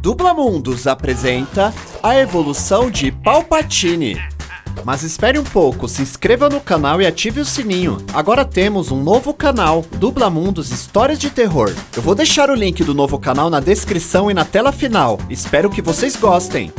Dubla Mundos apresenta a evolução de Palpatine. Mas espere um pouco, se inscreva no canal e ative o sininho. Agora temos um novo canal, Dubla Mundos Histórias de Terror. Eu vou deixar o link do novo canal na descrição e na tela final. Espero que vocês gostem.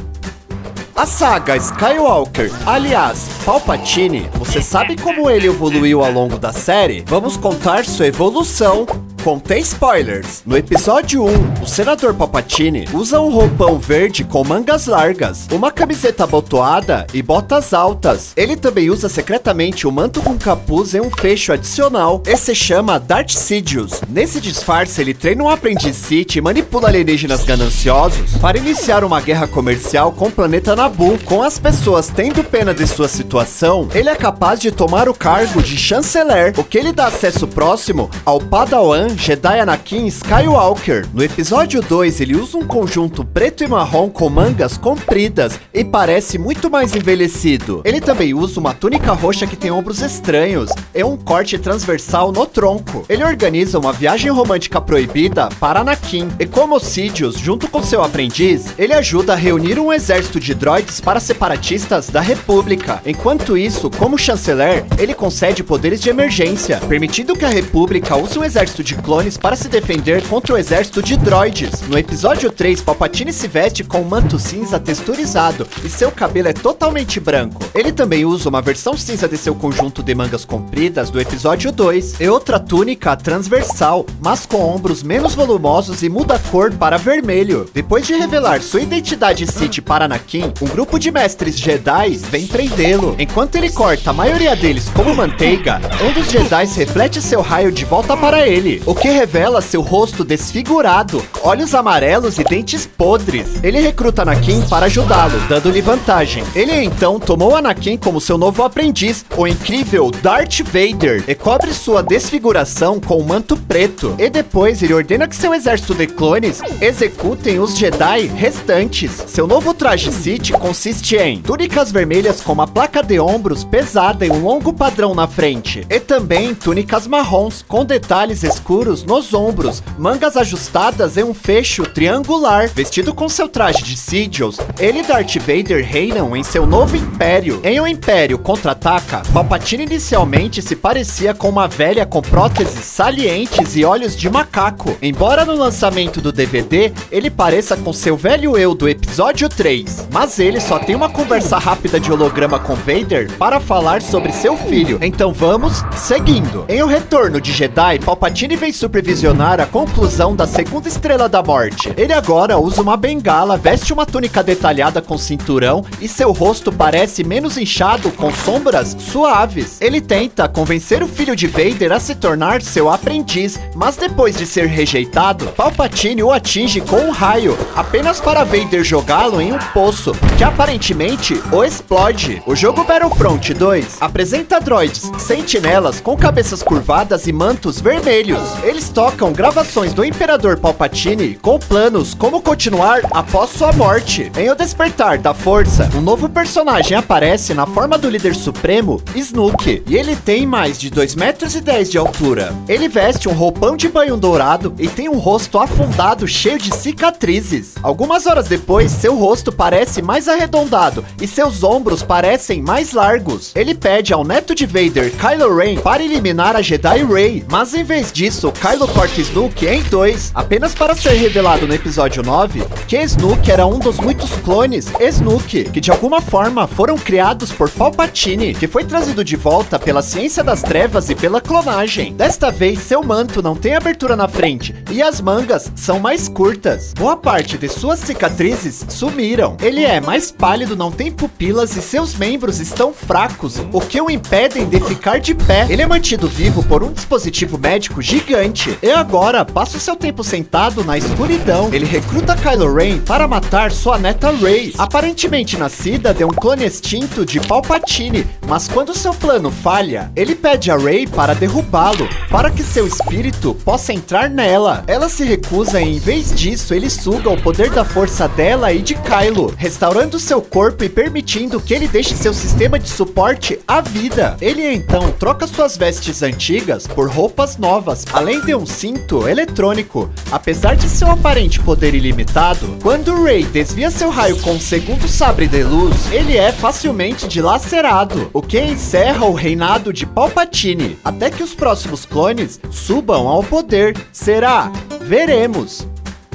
A saga Skywalker, aliás, Palpatine, você sabe como ele evoluiu ao longo da série? Vamos contar sua evolução Contém spoilers. No episódio 1, o senador Palpatine usa um roupão verde com mangas largas, uma camiseta abotoada e botas altas. Ele também usa secretamente um manto com capuz e um fecho adicional. Esse chama Darth Sidious. Nesse disfarce, ele treina um aprendiz Sith e manipula alienígenas gananciosos para iniciar uma guerra comercial com o planeta Naboo. Com as pessoas tendo pena de sua situação, ele é capaz de tomar o cargo de chanceler, o que ele dá acesso próximo ao Padawan Jedi Anakin Skywalker. No episódio 2, ele usa um conjunto preto e marrom com mangas compridas e parece muito mais envelhecido. Ele também usa uma túnica roxa que tem ombros estranhos e um corte transversal no tronco. Ele organiza uma viagem romântica proibida para Anakin e como Sidious, junto com seu aprendiz, ele ajuda a reunir um exército de droids para separatistas da República. Enquanto isso, como chanceler, ele concede poderes de emergência, permitindo que a República use um exército de clones para se defender contra o exército de droids. No episódio 3, Palpatine se veste com um manto cinza texturizado e seu cabelo é totalmente branco. Ele também usa uma versão cinza de seu conjunto de mangas compridas do episódio 2 e outra túnica transversal, mas com ombros menos volumosos e muda a cor para vermelho. Depois de revelar sua identidade Sith para Anakin, um grupo de mestres Jedi vem prendê-lo. Enquanto ele corta a maioria deles como manteiga, um dos Jedi reflete seu raio de volta para ele o que revela seu rosto desfigurado, olhos amarelos e dentes podres. Ele recruta Anakin para ajudá-lo, dando-lhe vantagem. Ele então tomou Anakin como seu novo aprendiz, o incrível Darth Vader, e cobre sua desfiguração com um manto preto. E depois ele ordena que seu exército de clones executem os Jedi restantes. Seu novo traje Sith consiste em túnicas vermelhas com uma placa de ombros pesada e um longo padrão na frente, e também túnicas marrons com detalhes escuros nos ombros, mangas ajustadas e um fecho triangular. Vestido com seu traje de Sidious, ele e Darth Vader reinam em seu novo império. Em O um Império Contra-Ataca, Palpatine inicialmente se parecia com uma velha com próteses salientes e olhos de macaco. Embora no lançamento do DVD, ele pareça com seu velho eu do episódio 3. Mas ele só tem uma conversa rápida de holograma com Vader para falar sobre seu filho. Então vamos seguindo. Em O Retorno de Jedi, Palpatine vem supervisionar a conclusão da segunda Estrela da Morte. Ele agora usa uma bengala, veste uma túnica detalhada com cinturão e seu rosto parece menos inchado com sombras suaves. Ele tenta convencer o filho de Vader a se tornar seu aprendiz, mas depois de ser rejeitado, Palpatine o atinge com um raio, apenas para Vader jogá-lo em um poço, que aparentemente o explode. O jogo Battlefront 2 apresenta droids sentinelas com cabeças curvadas e mantos vermelhos. Eles tocam gravações do Imperador Palpatine com planos como continuar após sua morte. Em O Despertar da Força, um novo personagem aparece na forma do líder supremo, Snoke, e ele tem mais de 2 metros e 10 de altura. Ele veste um roupão de banho dourado e tem um rosto afundado cheio de cicatrizes. Algumas horas depois, seu rosto parece mais arredondado e seus ombros parecem mais largos. Ele pede ao neto de Vader, Kylo Ren, para eliminar a Jedi Rey, mas em vez disso, Kylo corta Snook em dois, apenas para ser revelado no episódio 9 que Snook era um dos muitos clones Snook, que de alguma forma foram criados por Palpatine, que foi trazido de volta pela ciência das trevas e pela clonagem. Desta vez, seu manto não tem abertura na frente e as mangas são mais curtas. Boa parte de suas cicatrizes sumiram. Ele é mais pálido, não tem pupilas e seus membros estão fracos, o que o impedem de ficar de pé. Ele é mantido vivo por um dispositivo médico gigante gigante. E agora passa o seu tempo sentado na escuridão. Ele recruta Kylo Ren para matar sua neta Rey, aparentemente nascida de um clone extinto de Palpatine. Mas quando seu plano falha, ele pede a Rey para derrubá-lo, para que seu espírito possa entrar nela. Ela se recusa e em vez disso, ele suga o poder da força dela e de Kylo, restaurando seu corpo e permitindo que ele deixe seu sistema de suporte à vida. Ele então troca suas vestes antigas por roupas novas, além de um cinto eletrônico. Apesar de seu aparente poder ilimitado, quando Rey desvia seu raio com o segundo sabre de luz, ele é facilmente dilacerado, o que encerra o reinado de Palpatine, até que os próximos clones subam ao poder. Será? Veremos!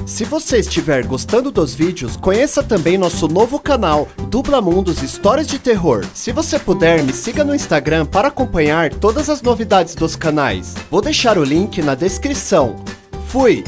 Se você estiver gostando dos vídeos, conheça também nosso novo canal, Dubla Mundos Histórias de Terror. Se você puder, me siga no Instagram para acompanhar todas as novidades dos canais. Vou deixar o link na descrição. Fui!